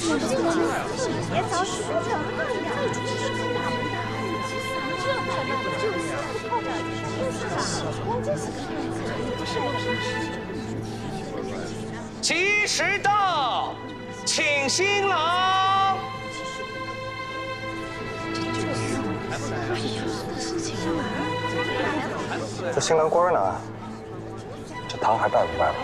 新郎新娘都在那，别早死，这最主要是大门大户，这那那的就是靠着天赐的光真是个样子，不是不是。吉时到，请新郎。这新郎官呢？这堂还拜不拜了？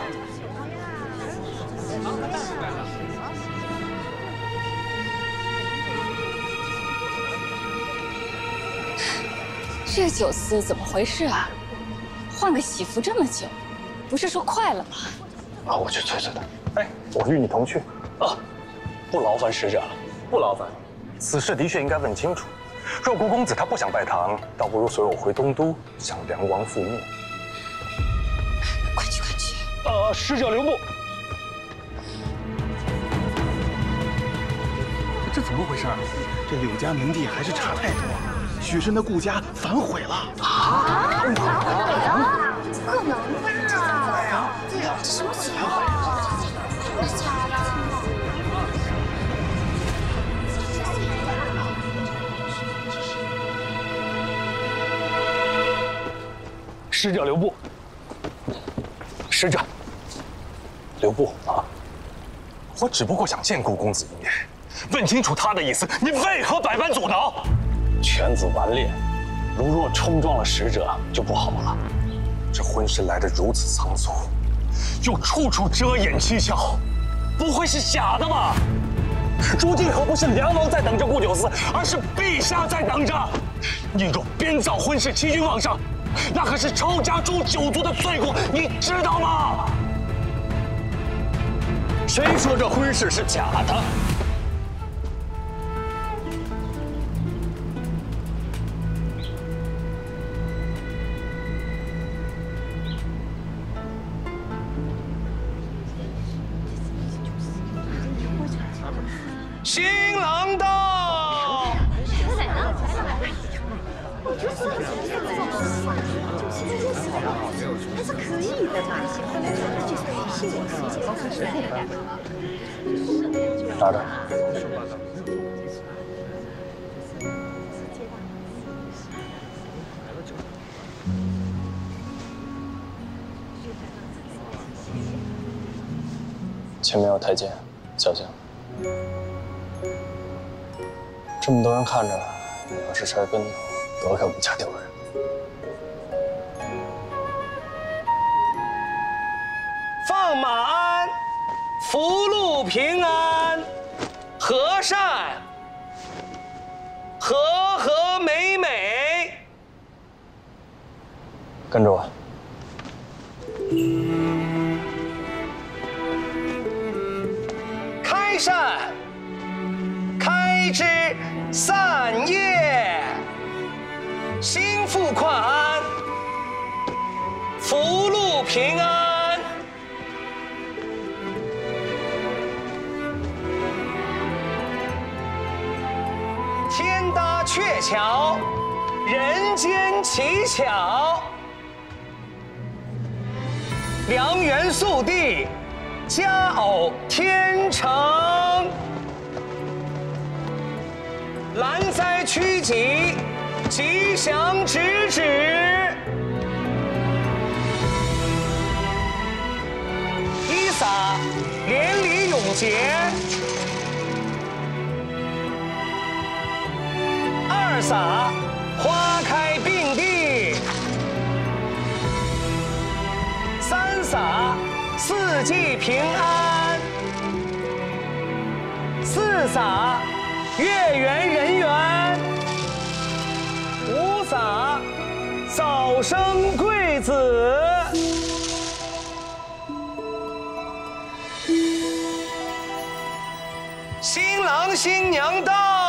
这酒肆怎么回事啊？换个喜服这么久，不是说快了吗？啊，我去催催他。哎，我与你同去。啊，不劳烦使者了，不劳烦。此事的确应该问清楚。若顾公子他不想拜堂，倒不如随我回东都向梁王复命。快去快去！呃，使者留步。这怎么回事？这柳家名地还是差太多。许慎的顾家反悔了啊！反悔了？不可能吧？这什么情况？真的假的？使者留步。使者留步啊！我只不过想见顾公子一面，问清楚他的意思。你为何百般阻挠？犬子顽劣，如若冲撞了使者，就不好了。这婚事来得如此仓促，又处处遮掩蹊跷，不会是假的吧？如今可不是梁王在等着顾九思，而是陛下在等着。你若编造婚事欺君罔上，那可是抄家诛九族的罪过，你知道吗？谁说这婚事是假的？新郎到！还是可以的嘛。拿着。前面有台阶，小心。这么多人看着，你要是摔跟头，多给我们家丢人。放马鞍，福禄平安，和善，和和美美。跟着我。散叶，心腹宽安，福禄平安。天搭鹊桥，人间奇巧，良缘速递。佳偶天成，吉祥直指。一撒连理永结，二撒花开并蒂，三撒。四季平安，四撒月圆人早生贵子。新郎新娘到。